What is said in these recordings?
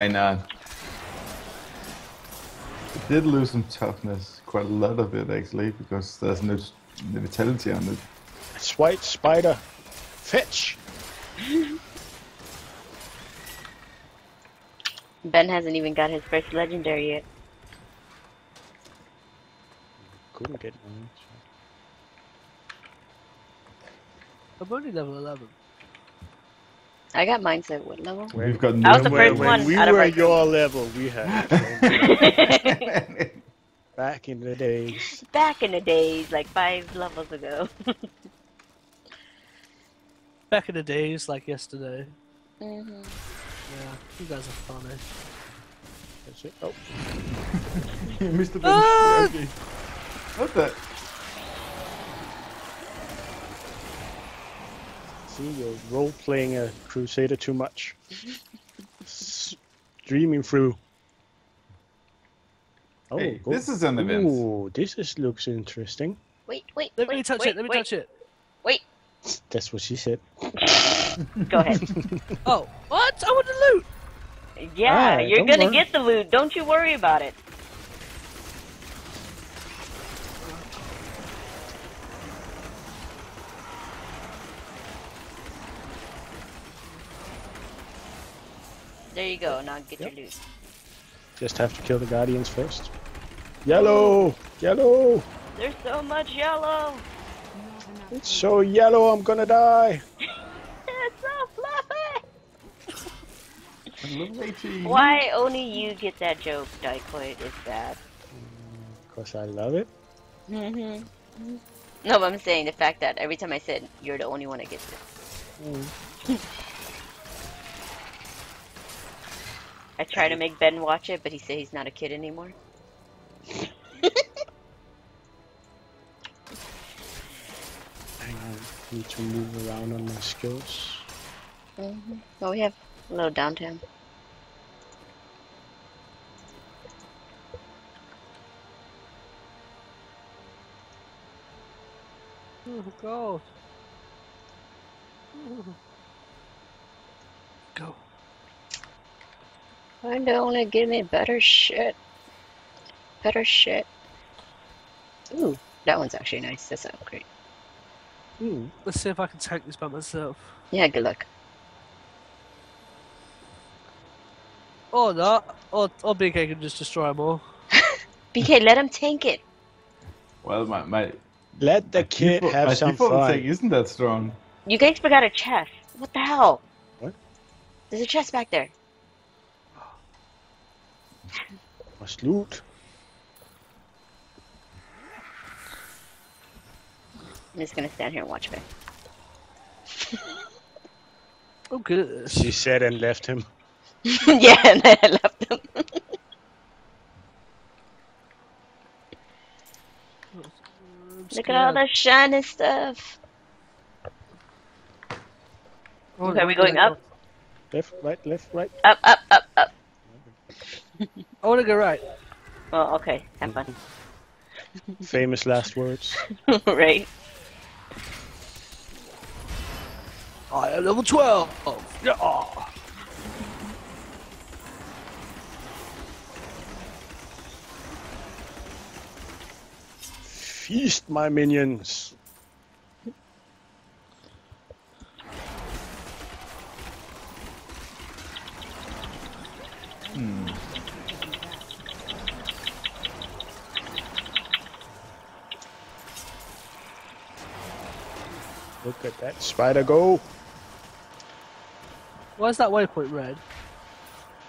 I know. It did lose some toughness, quite a lot of it actually, because there's no, no vitality on it. It's white spider. Fetch. Ben hasn't even got his first legendary yet. Couldn't get one. I'm only level 11. I got mine at what level? We've got I was the no first one we out of were our your level, we had back in the days. Back in the days, like five levels ago. Back in the days, like yesterday. hmm Yeah, you guys are funny. That's it. Oh, Mr. Ben. Ah! okay. What the? See, you're role playing a crusader too much. Streaming through. Oh, Hey, go- this is an event. Ooh, this is, looks interesting. Wait, wait, Let wait, me touch wait, it, let me wait, touch it. Wait, That's what she said. go ahead. Oh, what? I want the loot! Yeah, Ah, you're gonna worry. get the loot. Don't you worry about it. There you go. Now get Yep. your loot. Just have to kill the guardians first. Yellow! Yellow! There's so much yellow. It's so yellow, I'm gonna die! It's so fluffy. Why only you get that joke, Dikoid? Is that? Because I love it. hmm No, but I'm saying the fact that every time I said you're the only one that gets it. I try to make Ben watch it, but he said he's not a kid anymore. Hang on, need to move around on my skills. hmm Well, we have a little downtown. Oh, God. Go. Why don't it give me better shit? Better shit. Ooh, that one's actually nice. That's an upgrade. Hmm. Let's see if I can tank this by myself. Yeah, good luck. Or not. Or, or BK can just destroy them all. BK, let him tank it. Well, my my, Let the my kid default- have my some default fun. attack isn't that strong. You guys forgot a chest. What the hell? What? There's a chest back there. Must loot. I'm just gonna stand here and watch Ben. I'm good. She said and left him. yeah, and then I left him. Look at all scared. the shiny stuff. Oh, Okay, are we no, going no, no. up? Left, right, left, right. Up, up, up, up. I want to go right. Oh, okay. Have fun. Famous last words. right? I am level 12. Yeah. Feast my minions. Look at that spider go. Why is that waypoint red?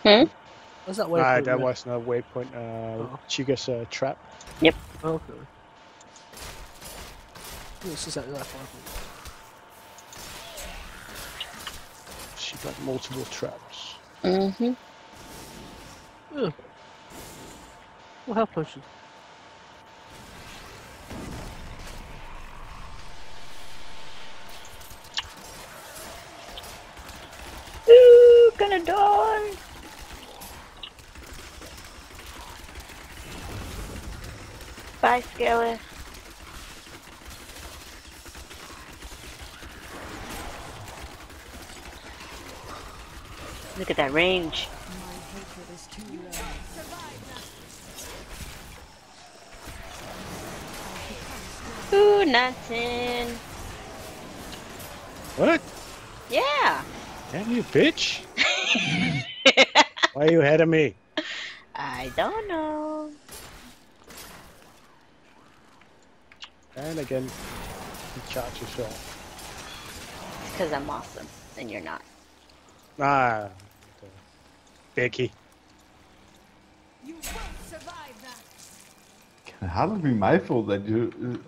Hmm? Why's that waypoint Ah, red? that was not waypoint. Uh, Oh. Chicka's uh, trap. Yep. Okay. It's exactly that waypoint. She got multiple traps. Mm-hmm. Oh, health potion. Ooh, gonna die. Bye, Skelly. Look at that range. Ooh, nothing. What? Yeah. Damn you, bitch! Why are you ahead of me? I don't know. And again, you charge yourself. Because I'm awesome, and you're not. Ah, Becky. You won't survive that. Can hardly be my fault that you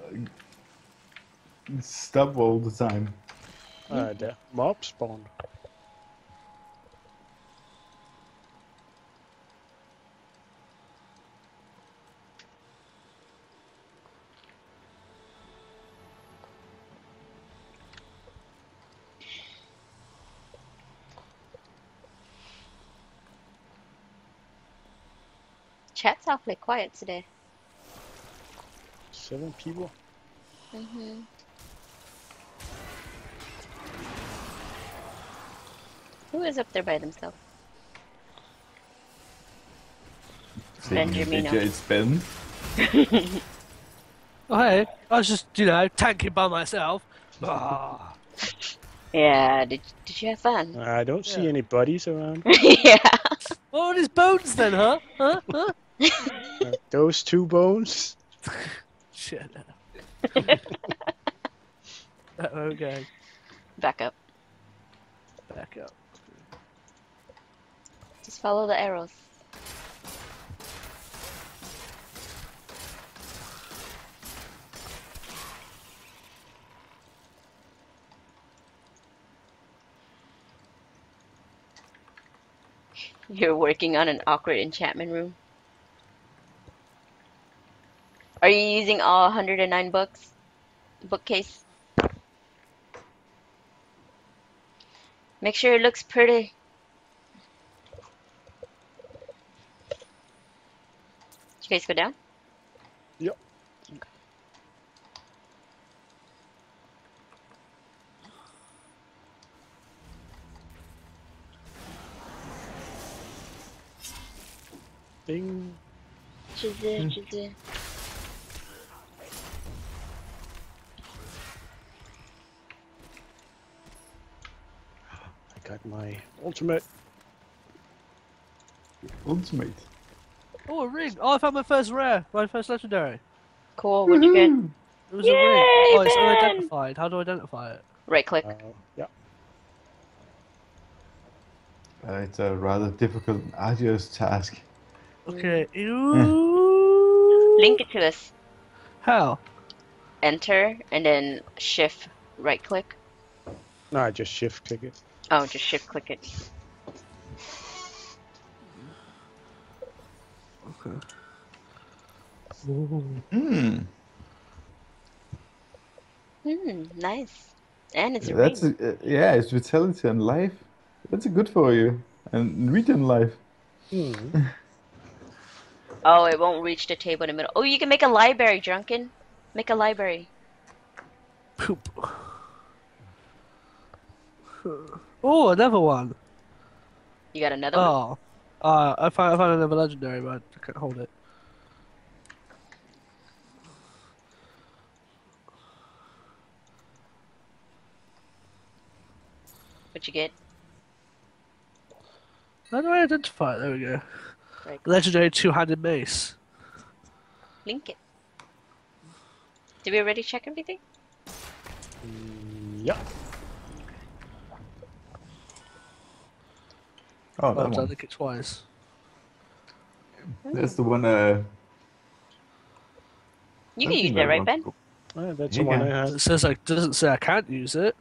uh, stop all the time. Uh, the mob spawned. Awfully quiet today. Seven people. hmm Who is up there by themselves? Benjamino. It's Ben. Oh, hey, I was just, you know, tanking by myself. Ah. Yeah, did, did you have fun? I don't see Yeah. any buddies around. yeah. What are his bones then, huh? Huh? Huh? Those two bones. Shit. okay, Back up. back up. Just follow the arrows. You're working on an awkward enchantment room. Are you using all 109 books? Bookcase? Make sure it looks pretty. Did you guys go down? Yep. Ding. Chizzy, hmm. chizzy. I got my ultimate. Ultimate. Oh, a ring. Oh, I found my first rare, my first legendary. Cool, what'd you get? It was Yay, a ring. Oh, it's Ben! unidentified. How do I identify it? Right click. Uh, yeah. Uh, it's a rather difficult and arduous task. Okay. Ew. Link it to us. How? Enter and then shift right click. No, I just shift click it. Oh, just shift click it. Okay. Hmm. Hmm, nice. And it's a That's a, uh, yeah, it's vitality and life. That's a good for you. And regen life. Hmm. Oh, it won't reach the table in the middle. Oh, you can make a library, Drunken. Make a library. Poop. Oh, another one. You got another one? Oh. Uh, I found, I found another legendary, but I can't hold it. What'd you get? How do I identify it? There we go. Right. Legendary two-handed mace. Link it. Did we already check everything? Yeah. Oh, that I've done one. link it twice. That's the one. Uh, You can use it, right, Ben? cool. Uh, that's You the one. I had. It says I doesn't say I can't use it.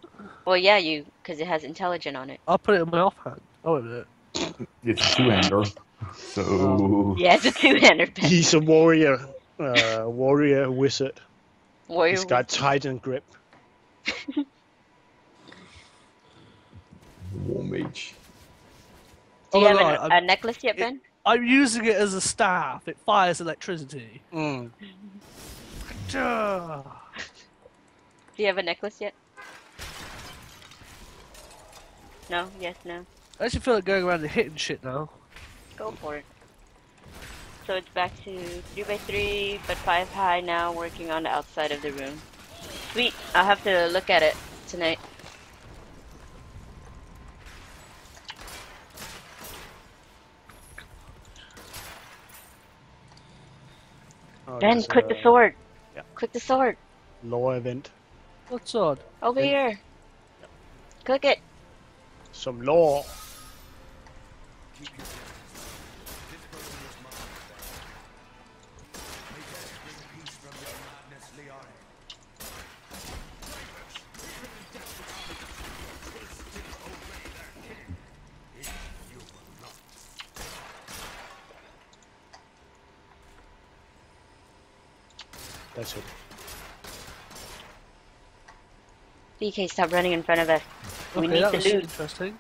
Well, yeah, you, because it has intelligent on it. I'll put it in my offhand. Oh wait a minute. It's a two-hander. So Oh. Yeah, it's a two-hander pen. He's a warrior, uh, warrior wizard. Warrior. He's got Titan grip. war mage. Do you Oh, have no, an- a necklace yet, Ben? I'm using it as a staff. It fires electricity. Mm. Do you have a necklace yet? No? Yes, no? I actually feel like going around and hitting shit now. Go for it. So it's back to 3 by 3 but 5 high now, working on the outside of the room. Sweet, I'll have to look at it tonight. Ben, there's click the uh, sword. yeah. Click the sword. Law event. What sword? Over Okay. here. Click it. Some law. That's it. BK, stop running in front of us. We Okay, need that to was loot. interesting.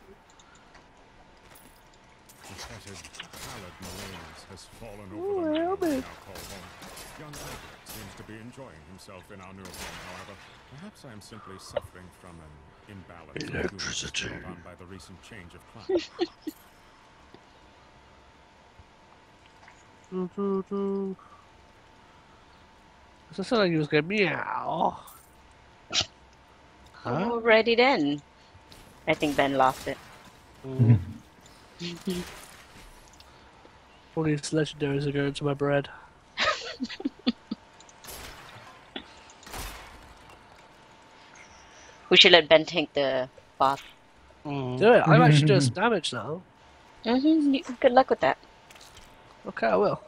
The tattered, pallid malaise has fallen Ooh, over the man help we me. now call home. Young Albert seems to be enjoying himself in our new home, however. Perhaps I am simply suffering from an imbalance of Electricity. on by the recent change of climate. Do, do, do. Does that sound like he was going meow? Huh? Already then. I think Ben lost it. Mm. All these legendaries are going to my bread. We should let Ben tank the boss. Mm. Do it. I'm actually doing some damage now. Mm-hmm. Good luck with that. Okay, I will.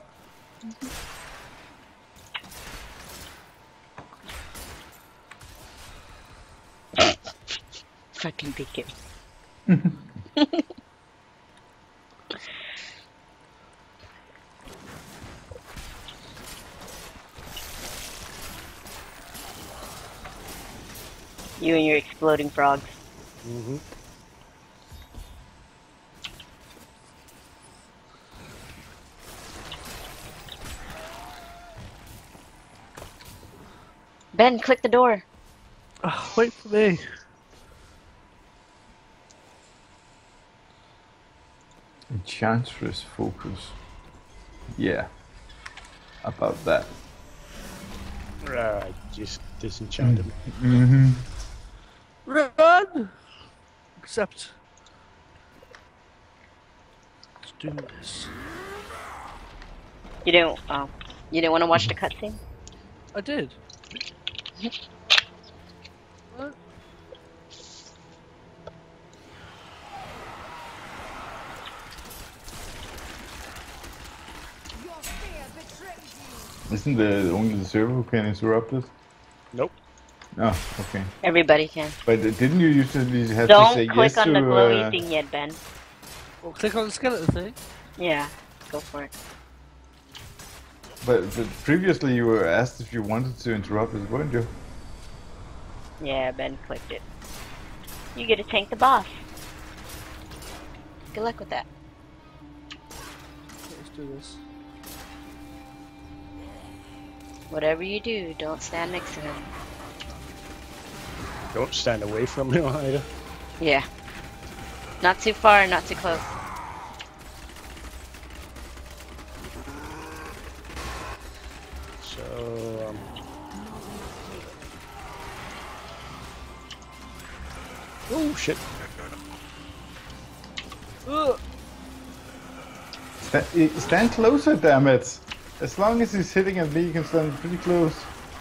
Fucking BK. you and your exploding frogs. hmm Ben, click the door. Oh, wait for me. Enchantress focus. Yeah. About that. Right, just disenchanted. Mm-hmm. Run! Except. Let's do this. You don't. Oh, you didn't want to watch the cutscene. I did. What? Your fear betrays you. Isn't the only the server who can interrupt it? Nope. Oh, okay. Everybody can. But uh, didn't you usually have Don't to say click yes on to? the glowy uh, thing yet, Ben. Well, click on the skeleton thing. Yeah, go for it. But, but previously you were asked if you wanted to interrupt it, weren't you? Yeah, Ben clicked it. You get to tank the boss. Good luck with that. Let's do this. Whatever you do, don't stand next to him. Don't stand away from him either. Yeah. Not too far, not too close. So, um, oh shit. Ugh. Eh, stand closer, damn it! As long as he's hitting at me, you can stand pretty close.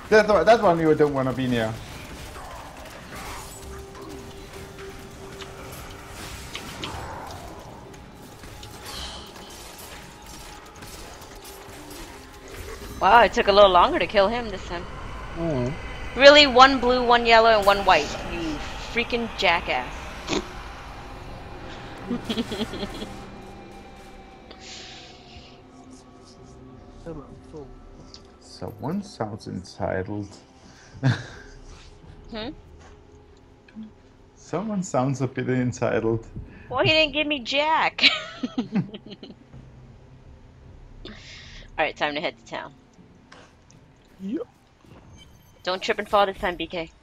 That, one- that one you don't want to be near. Wow, it took a little longer to kill him this time. Mm. Really, one blue, one yellow, and one white. You freaking jackass. Someone sounds entitled. Hmm? Someone sounds a bit entitled. Well, he didn't give me Jack. Alright, time to head to town. Yep. Don't trip and fall this time, BK.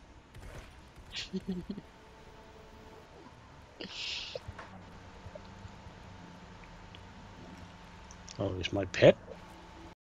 Oh, he's my pet?